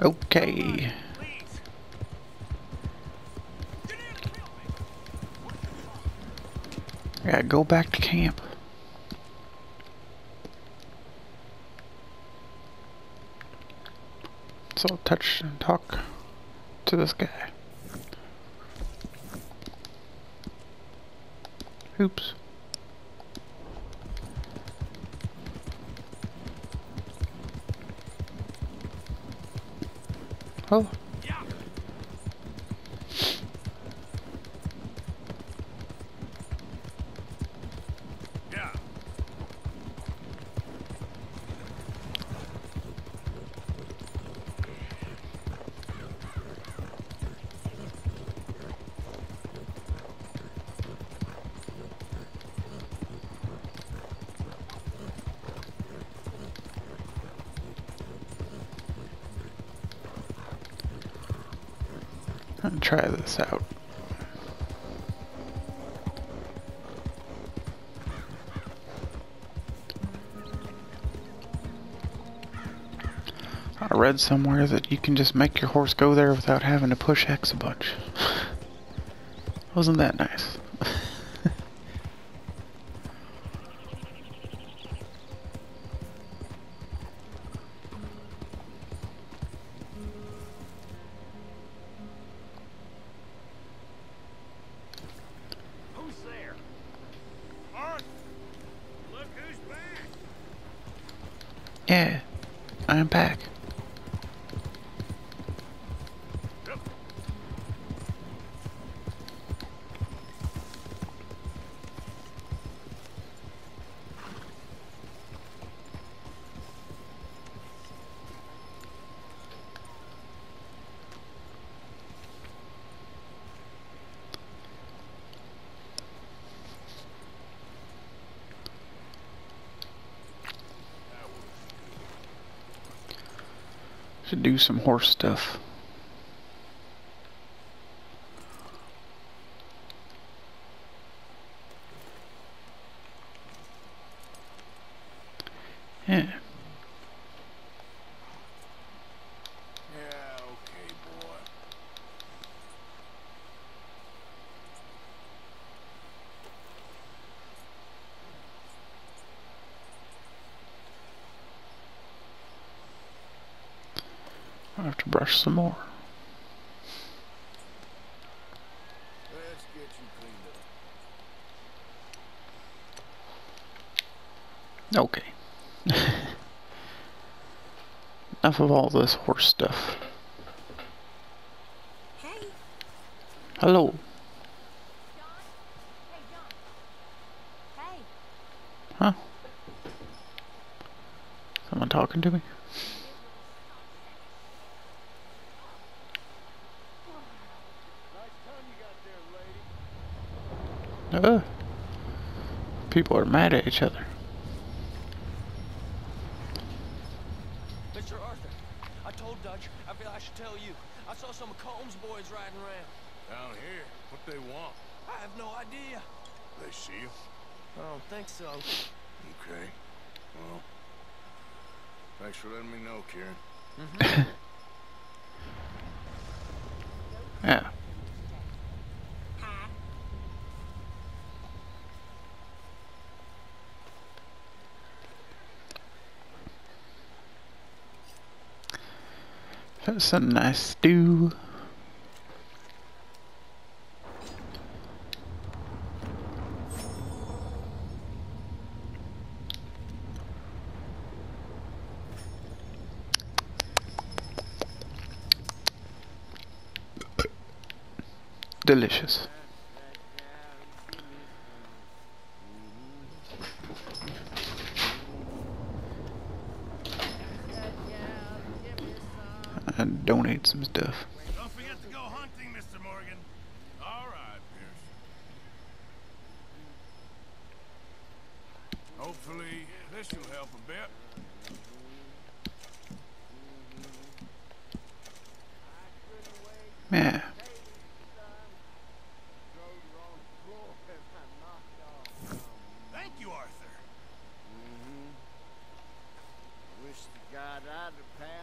Okay. Yeah, go back to camp. So touch and talk to this guy. Oops. Oh. Try this out. I read somewhere that you can just make your horse go there without having to push X a bunch. Wasn't that nice? Yeah, I'm back. Should do some horse stuff. Yeah, okay, boy. I'll have to brush some more. Let's get you cleaned up. Okay. Enough of all this horse stuff. Hey, Hello. John. Hey, John. Hey. Huh? Someone talking to me? Nice time you got there, lady. Uh, people are mad at each other. Mr. Arthur, I told Dutch. I feel I should tell you. I saw some of Colm's boys riding around. Down here, what they want? I have no idea. They see you? I don't think so. Okay. Well, thanks for letting me know, Kieran. Yeah. That's a nice stew. Delicious. Donate some stuff. Don't forget to go hunting, Mr. Morgan. All right, Pearson. Hopefully, this will help a bit. Yeah. Thank you, Arthur. Mm-hmm. Wish to God I'd have passed her by.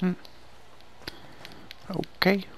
Hm. Oké. Okay.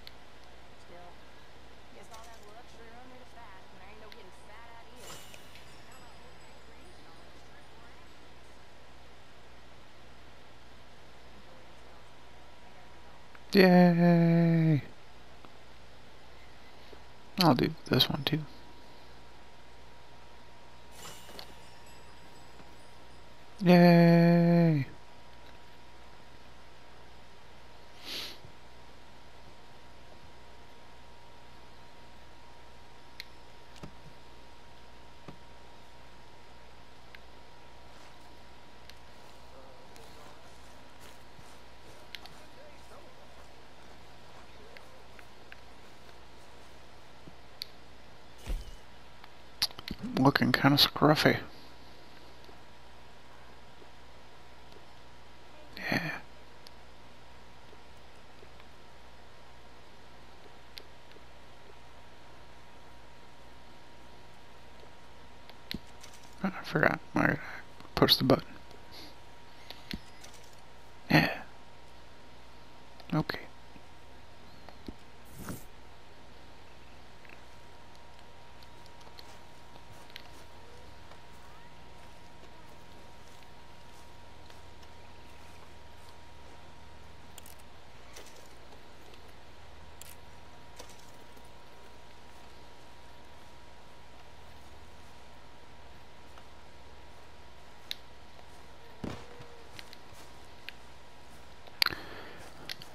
Yay! I'll do this one too. Yay! looking kind of scruffy. Yeah. Oh, I forgot. I right, push the button. Yeah. Okay.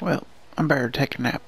Well, I'm better to take a nap.